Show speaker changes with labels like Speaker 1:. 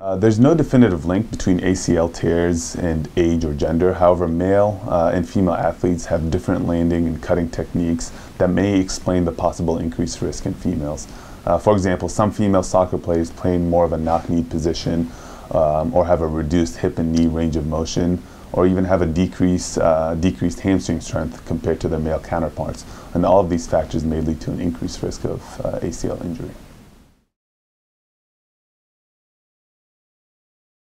Speaker 1: Uh, there's no definitive link between ACL tears and age or gender. However, male uh, and female athletes have different landing and cutting techniques that may explain the possible increased risk in females. Uh, for example, some female soccer players play more of a knock-knee position um, or have a reduced hip and knee range of motion or even have a decrease, uh, decreased hamstring strength compared to their male counterparts. And all of these factors may lead to an increased risk of uh, ACL injury.